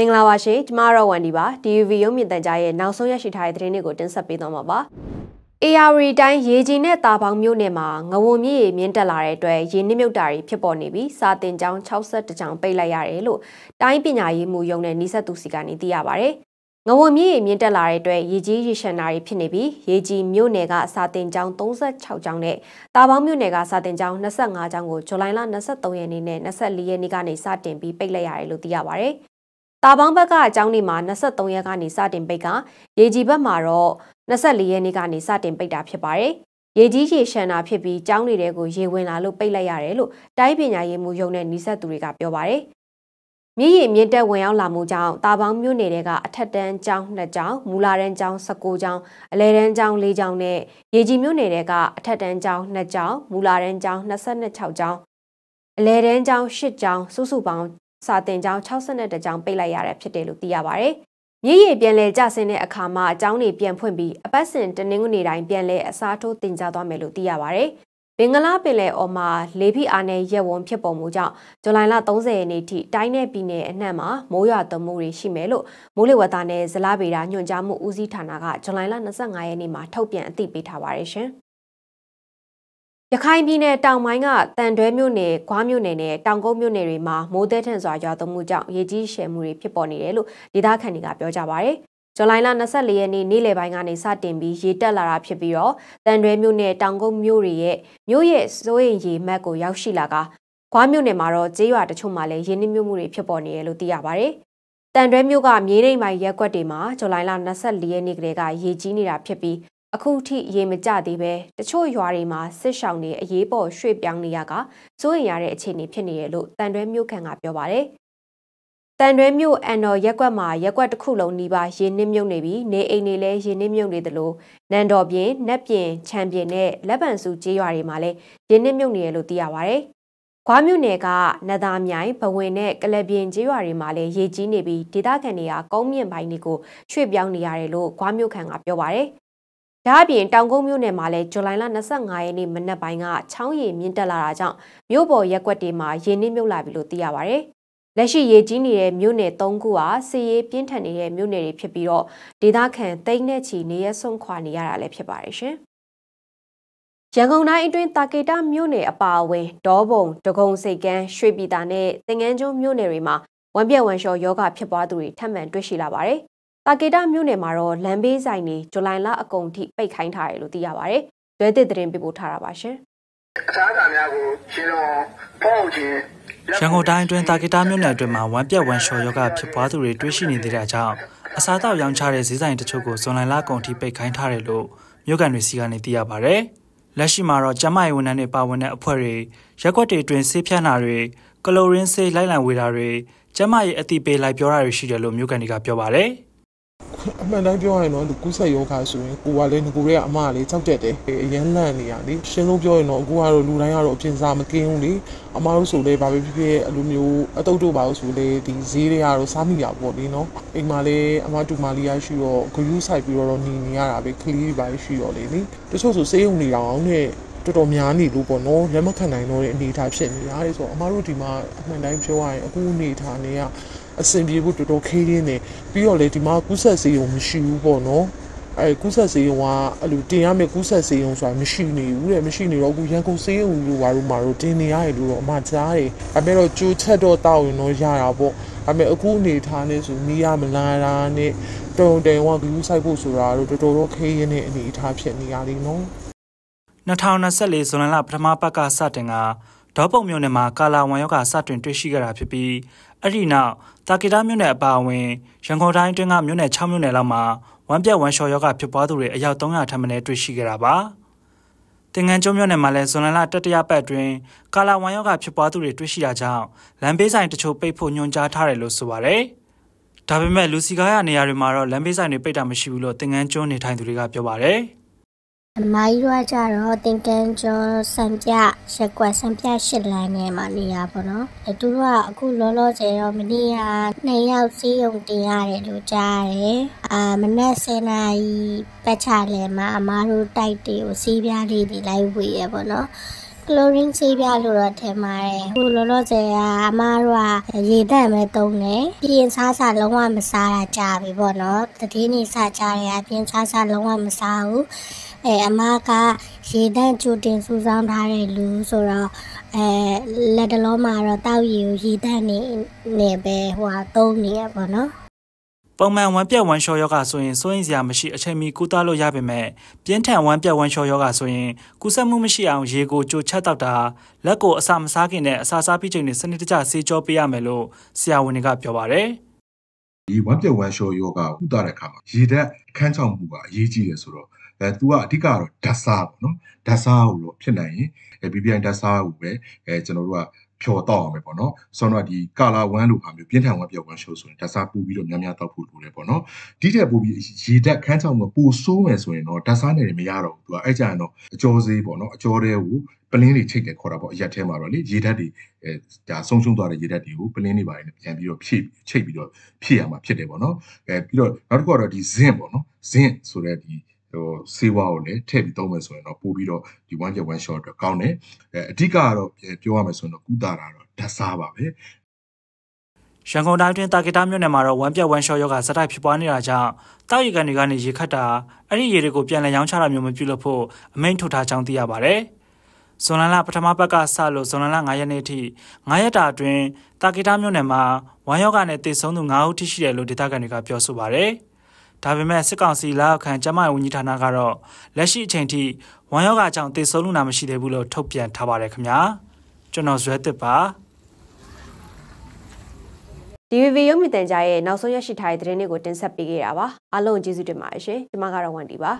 မင်္ဂလာပါရှင်ကျမတော့ဝန်ဒီပါ DUV ရုံမြင့်တန်ကြားရဲ့နောက်ဆုံးရရှိထားတဲ့သတင်းတွေကိုတင်ဆက်ပေးသွားမှာပါ AR တိုင်းရေကြီးနဲ့တာပေါင်းမြို့နယ်မှာငဝုံမြစ်ရေမြင့်တက်လာတဲ့အတွက်ရေနစ်မြုပ်တာတွေဖြစ်ပေါ်နေပြီးစာတင်ကျောင်း62ကျောင်းပိတ်လိုက်ရတယ်လို့တိုင်းပညာရေးမှူးရုံးနဲ့နှိဆက်သူစီကနေသိရပါဗျ။ငဝုံမြစ်ရေမြင့်တက်လာတဲ့အတွက်ရေကြီးရေရှမ်းတာတွေဖြစ်နေပြီးရေကြီးမြို့နယ်ကစာတင်ကျောင်း36ကျောင်းနဲ့တာပေါင်းမြို့နယ်ကစာတင်ကျောင်း25ကျောင်းကိုဇူလိုင်လ23ရက်နေ့နဲ့24ရက်နေ့ကနေစတင်ပြီးပိတ်လိုက်ရတယ်လို့သိရပါဗျ။ တာပေါင်းဘက်ကအကြောင်းဒီမှာ23ရက်ကနေစတင်ပိတ်ကရေကြီးဘက်မှာတော့24ရက်နေ့ကနေစတင်ပိတ်တာဖြစ်ပါတယ်။ရေကြီးရေရှမ်းတာဖြစ်ပြီးကျောင်းတွေကိုရေဝင်လာလို့ပိတ်လိုက်ရတယ်လို့တိုင်းပညာရေးမှူးရုံးနဲ့နှိဆက်သူတွေကပြောပါတယ်။မြည်ရည်မြင့်တက်ဝင်ရောက်လာမှုကြောင့်တာပေါင်းမြို့နယ်တွေကအထက်တန်းကျောင်း2ကျောင်းမူလာတန်းကျောင်း19ကျောင်းအလဲတန်းကျောင်း4ကျောင်းနဲ့ရေကြီးမြို့နယ်တွေကအထက်တန်းကျောင်း2ကျောင်းမူလာတန်းကျောင်း26ကျောင်းအလဲတန်းကျောင်း8ကျောင်းစုစုပေါင်း စာတင်ကျောင်း62ကျောင်းပိတ်လိုက်ရတာဖြစ်တယ်လို့သိရပါဗျ။မြေရီပြန်လဲကျဆင်းတဲ့အခါမှာအကြောင်းတွေပြန်ဖွင့်ပြီးအပတ်စဉ်တနင်္ဂနွေတိုင်းပြန်လဲအစားထိုးတင်ကြသွားမယ်လို့သိရပါဗျ။ဘင်္ဂလားပင်လယ်အော်မှာလေဖိအားနဲ့ရက်ဝန်းဖြစ်ပေါ်မှုကြောင့်ဇူလိုင်လ30ရက်နေ့ထိတိုင်းနယ်ပြည်နယ်အနှံ့မှာမိုးရွာသွန်းမှုတွေရှိမယ်လို့မိုးလေဝသနဲ့ဇလားဗေဒညွှန်ကြားမှုဦးစီးဌာနကဇူလိုင်လ25ရက်နေ့မှာထုတ်ပြန်အသိပေးထားပါရရှင်။ ရခိုင်ပြည်နယ်တောင်ပိုင်းကတန်တွဲမြို့နယ်၊ဂွားမြို့နယ်နဲ့တောင်ကုန်းမြို့နယ်တွေမှာမိုးသည်ထန်စွာရွာသွန်းမှုကြောင့်ရေကြီးရှည်မှုတွေဖြစ်ပေါ်နေတယ်လို့ဒေသခံတွေကပြောကြပါဗျ။ဇူလိုင်လ24ရက်နေ့နေ့လယ်ပိုင်းကနေစတင်ပြီးရေတက်လာတာဖြစ်ပြီးတော့တန်တွဲမြို့နယ်တောင်ကုန်းမြို့တွေရဲ့မြို့ရဲ့စိုးရင်ရေမက်ကိုရောက်ရှိလာကဂွားမြို့နယ်မှာတော့ကျေးရွာတချို့မှာလည်းရေနစ်မြုပ်မှုတွေဖြစ်ပေါ်နေတယ်လို့သိရပါဗျ။တန်တွဲမြို့ကမြေနိမ့်ပိုင်းရက်ကွက်တွေမှာဇူလိုင်လ24ရက်နေ့ကလေးကရေကြီးနေတာဖြစ်ပြီး အခုထိရေမကြသေးပဲတချို့ရွာတွေမှာစစ်ရှောင်းတွေအရေးပေါ်ရွှေ့ပြောင်းနေရကစိုးရင်ရတဲ့အခြေအနေဖြစ်နေရလို့တန်တွဲမြို့ခံကပြောပါတယ်။တန်တွဲမြို့အန်တော်ရက်ကွက်မှာရက်ကွက်တစ်ခုလုံးနီးပါးရေနစ်မြုပ်နေပြီးနေအိမ်တွေလည်းရေနစ်မြုပ်နေသလိုနန်တော်ပြင်၊နက်ပြင်၊ချံပြင်နဲ့လက်ပံစုကျေးရွာတွေမှာလည်းရေနစ်မြုပ်နေရလို့သိရပါတယ်။ခွားမြို့နယ်ကနသာမြိုင်ဘဝင်နဲ့ကလပြင်ကျေးရွာတွေမှာလည်းရေကြီးနေပြီးဒေသခံတွေကကုန်းမြင့်ပိုင်းတွေကိုရွှေ့ပြောင်းနေရတယ်လို့ခွားမြို့ခံကပြောပါတယ်။ ဒါအပြင်တောင်ကုန်းမြို့နယ်မှာလည်းဇူလိုင်လ25ရက်နေ့မနက်ပိုင်းကချောင်းရည်မြင့်တက်လာတာကြောင့်မြို့ပေါ်ရက်ကွက်တွေမှာရေနစ်မြုပ်လာပြီလို့သိရပါဗျ။လက်ရှိရေကြီးနေတဲ့မြို့နယ်၃ခုဟာစီရေးပြင်းထန်နေတဲ့မြို့နယ်တွေဖြစ်ပြီးတော့ဒေသခံတိတ်နဲ့ချီနေရဆုံးခွာနေရတာလည်းဖြစ်ပါတယ်ရှင်။ရန်ကုန်တိုင်းအတွင်းတာကေတာမြို့နယ်အပါအဝင်ဒေါဘုံဒဂုံစိတ်ကန်းရွှေပြည်သာနဲ့တင်ငန်းကျွန်းမြို့နယ်တွေမှာဝမ်ပြက်ဝမ်လျှော်ယောဂဖြစ်ပွားသူတွေထပ်မံတွေ့ရှိလာပါတယ် တာကေတာမြို့နယ်မှာတော့လမ်းဘေးဆိုင်တွေဇူလိုင်လအကုန်ထိပိတ်ခိုင်းထားတယ်လို့သိရပါတယ်။တွဲသစ်သတင်းပေးပို့ထားတာပါရှင်။အစားအစာများကိုရှင်တော်ပေါ့ချင်းရန်ကုန်တိုင်းအတွင်းတာကေတာမြို့နယ်အတွင်းမှာဝမ်ပြက်ဝမ်ရှော်ယောဂဖြစ်ပွားသူတွေတွေ့ရှိနေသေးတာကြောင့်အစားအသောက်ရောင်းချတဲ့ဈေးဆိုင်တချို့ကိုဇွန်လလကုန်ထိပိတ်ခိုင်းထားတယ်လို့မြို့ကန်တွေစီကနေသိရပါဗျ။လက်ရှိမှာတော့ကျမရေးဝန်ထမ်းတွေပါဝင်တဲ့အဖွဲ့တွေရက်ွက်တွေအတွင်းဆေးဖြန့်တာတွေကလိုရင်းဆေးလိုက်လံဝေတာတွေကျမရေးအတိပေးလိုက်ပြောတာတွေရှိတယ်လို့မြို့ကန်တွေကပြောပါတယ်။ အမှန်တိုင်းပြောရရင်တော့ဒီကူးဆက်ယောဂဆိုရင်ကိုကလည်းငကိုရဲအမလေးကြောက်တက်တယ်အရန်လန့်နေရလေရှင်းလို့ပြောရင်တော့အခုကတော့လူတိုင်းကတော့အပြင်စားမကင်းဘူးလေအမတို့ဆိုလေဘာပဲဖြစ်ဖြစ်အလိုမျိုးအတုတ်တို့ပါလို့ဆိုလေဒီဈေးတွေကတော့စားမိရပေါ့လေနော်အိမ်မှာလည်းအမတူမလေးရရှိတော့ဂယူးဆိုင်ပြီးတော့နေနေရတာပဲကလေးတွေပါရှိတော့လေနိတချို့ဆိုစေးုံနေအောင်နဲ့တော်တော်များနေလို့ပေါ့နော်လက်မခံနိုင်တော့တဲ့အနေအထားဖြစ်နေတာလေဆိုတော့အမတို့ဒီမှာအမှန်တိုင်းပြောရရင်အခုအနေထားနေက အဆင်ပြေဖို့တော်တော်ခေးရင်းနေပြီးတော့လေဒီမှာကူးဆက်စေုံမရှိဘူးပေါ့နော်အဲကူးဆက်စေုံကအဲ့လိုတင်ရမယ့်ကူးဆက်စေုံဆိုတာမရှိနေဘူးတဲ့မရှိနေတော့အခုရန်ကုန်စေုံလို့ဘာလို့မာတော့တင်နေရတယ်လို့တော့အမကြားတယ်အမေတော့ကြိုးချက်တော့တောက်ရင်တော့ရတာပေါ့အမေအခုအနေထားနဲ့ဆိုနီးရမလာတာနဲ့တုံတုံဝကူးဆိုင်ဖို့ဆိုတာတော့တော်တော်တော့ခေးရင်းနေအနေအထားဖြစ်နေရလိမ့်နော်2024ဇွန်လပထမပတ်ကစတင်က ဒေါပုံမြို့နယ်မှာကာလာဝန်ရောဂါစတင်တွေ့ရှိခဲ့တာဖြစ်ပြီးအဲ့ဒီနောက်တာကီတာမြို့နယ်အပါအဝင်ရန်ကုန်တိုင်းအတွင်းကမြို့နယ်6မြို့နယ်လောက်မှာဝမ်ပြက်ဝမ်ရှော်ရောဂါဖြစ်ပွားသူတွေအယောက်300ထပ်မံတွေ့ရှိခဲ့တာပါ။တင်ငန်းကျွန်းမြို့နယ်မှာလည်းဇွန်လတတရပတ်အတွင်းကာလာဝမ်ရောဂါဖြစ်ပွားသူတွေတွေ့ရှိတာကြောင့်လမ်းဘေးဆိုင်တချို့ပိတ်ဖို့ညွှန်ကြားထားတယ်လို့ဆိုပါတယ်။ဒါပေမဲ့လူစီကားရနေရာတွေမှာတော့လမ်းဘေးဆိုင်တွေပိတ်တာမရှိဘူးလို့တင်ငန်းကျွန်းနေထိုင်သူတွေကပြောပါတယ်။ အမကြီးတို့ကကြတော့တင်ကန်းကျော်စံပြရက်ကွက်စံပြရှစ်လမ်းထဲမှာနေရပါတော့အဲသူတို့ကအခုလောလောဆယ်တော့မနေ့ကနှစ်ယောက်စီးရုံတင်ရတယ်လို့ကြားတယ်အာမနက်7နာရီပတ်ချလဲမှာအမားတို့တိုက်တွေကိုစီးပြားလေးတွေလိုက်ဝေရပါတော့သူကလိုရင်းဆေးပြလို့တော့ထင်ပါတယ်အခုလောလောဆယ်ကအမားတို့ကရေတန့်ပဲတုံးတယ်ပြင်စားစားလုံးဝမစားတာကြာပြီပေါ့နော်တတိနေစားကြရပြင်စားစားလုံးဝမစားဘူး အဲအမားကရေတန့်ကြိုတင်စူးစောင်းထားတဲ့လူဆိုတော့အဲလက်တလုံးမှာတော့တောက်ရီကိုရေတန့်နေနေပဲဟိုဟာတုံးနေရပေါ့နော်ပုံမှန်ဝမ်းပြက်ဝမ်းလျှောယောဂဆိုရင်စိုးရင်စရာမရှိအချိန်မီကုသလို့ရပေမဲ့ပြင်းထန်ဝမ်းပြက်ဝမ်းလျှောယောဂဆိုရင်ကုသမှုမရှိအောင်ရေကိုကြိုချက်တောက်တာလက်ကိုအစာမစားခင်နဲ့အစာစားပြီးချိန်နဲ့စနစ်တကျဆေးကြောပေးရမယ်လို့ဆရာဝန်တွေကပြောပါတယ်ဒီဝမ်းပြက်ဝမ်းလျှောယောဂကိုကုသတဲ့အခါမှာရေဓာတ်ခန်းချောင်းမှုကအရေးကြီးတယ်ဆိုတော့ အဲ तू ကအဓိကတော့ဓာတ်စားပေါ့နော်ဓာတ်စားကိုတော့ဖြစ်နိုင်ရင်အဲ BPI ဓာတ်စားကိုပဲအဲကျွန်တော်တို့ကဖြော်တော့အောင်ပဲပေါ့နော်ဆိုတော့ဒီကာလာဝမ်းလိုဟာမျိုးပြင်းထန်ဝမ်းပြက်ဝမ်းလျှောဆိုရင်ဓာတ်စားပူပြီးတော့များများတောက်ဖို့လိုတယ်ပေါ့နော်ဒီထက်ပိုပြီးရေဓာတ်ခန်းချောင်းမှုပိုဆိုးမယ်ဆိုရင်တော့ဓာတ်စားနယ်မရတော့ဘူး तू ကအဲ့ကြရင်တော့အကျော်စေးပေါ့နော်အကျော်တွေကိုပလင်းတွေချိတ်တယ်ခေါ်တာပေါ့အရက်ထဲမှာတော့လေရေဓာတ်တွေအဲဒါဆုံးရှုံးသွားတဲ့ရေဓာတ်တွေကိုပလင်းတွေပါနေပြန်ပြီးတော့ဖြည့်ချိတ်ပြီးတော့ဖြည့်ရမှာဖြစ်တယ်ပေါ့နော်အဲပြီးတော့နောက်တစ်ခုကတော့ဒီဇင့်ပေါ့နော်ဇင့်ဆိုတဲ့ဒီ ဟိုဆေးဝါးကိုလည်းထည့်ပြီးသုံးမယ်ဆိုရင်တော့ပို့ပြီးတော့ဒီ one jet one shot အတွက်ကောင်းတယ်အဲအဓိကကတော့ပြောရမယ်ဆိုရင်တော့ကုသတာတော့ဓာတ်စားပါပဲရန်ကုန်တိုင်းတွင်တာဂီတာမြို့နယ်မှာတော့ဝမ်းပြက်ဝမ်းလျှောယောဂစတိုက်ဖြစ်ပွားနေတာကြောင့်တောက်ရီကန်တွေကနေရေခတ်တာအဲ့ဒီရေတွေကိုပြန်လည်ရောင်းချတာမျိုးမပြုလုပ်ဖို့အမိန့်ထုတ်ထားကြောင်းသိရပါတယ်။ဇွန်လလပထမပတ်ကစလို့ဇွန်လလ9ရက်နေ့ထိ9ရက်တာအတွင်းတာဂီတာမြို့နယ်မှာဝမ်းယောဂနဲ့တည်ဆုံသူ9ဦးထိရှိတယ်လို့ဒေသခံတွေကပြောဆိုပါတယ်။ ဒါပေမဲ့စစ်ကောင်စီလက်အောက်ခံကျမရေးဝန်ကြီးဌာနကတော့လက်ရှိအချိန်ထိဝမ်းယောဂကြောင့်တည်ဆုံလူနာမရှိသေးဘူးလို့ထုတ်ပြန်ထားပါတယ်ခင်ဗျာ။ကျွန်တော်ဇွဲတစ်ပါ DVB ရုပ်မြင်သံကြားရဲ့နောက်ဆုံးရရှိထားတဲ့သတင်းတွေကိုတင်ဆက်ပေးခဲ့တာပါအားလုံးကျေးဇူးတင်ပါတယ်ရှင်ဒီမှာကတော့ဝန်တီပါ